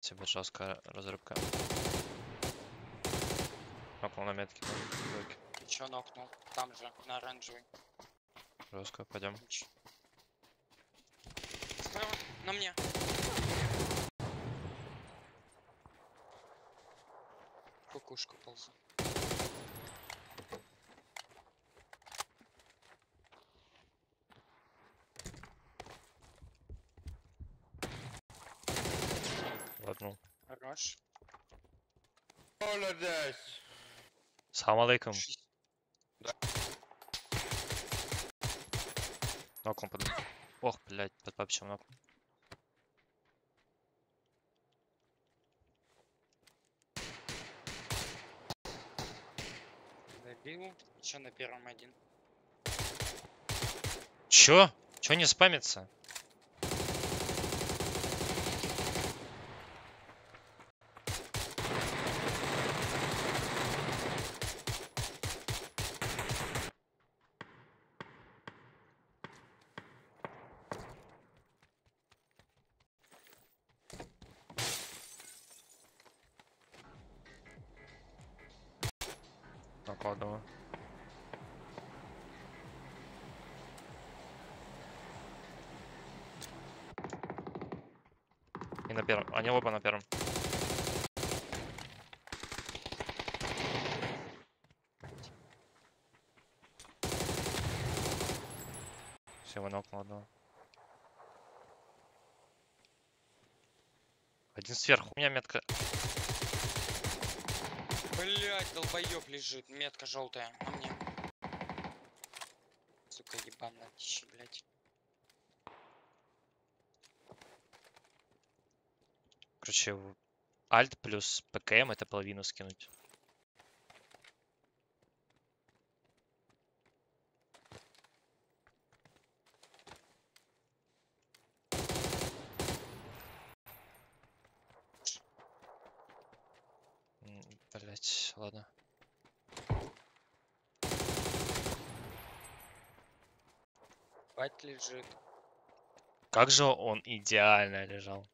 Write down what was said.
Типа жесткая разрывка. Около на метке. Еще нокнул. Там же, на оранжевый. Жестко, пойдем. Справа, на мне. Кукушку ползу. Ладно. Хорош. Молодец. Салам алейкум. Шесть. Ноком под... Ох, блядь, под папчем ноком. Добил. Еще на первом один. Чё? Чё не спамится? Накладываю. И на первом. Они оба на первом. Всего нокнул одного. Один сверху. У меня метка. Блять, долбоеб лежит. Метка желтая. На мне. Сука, ебаная тища, блять. Короче, Alt плюс ПКМ это половину скинуть. Блять, ладно. Бать лежит. Как же он идеально лежал.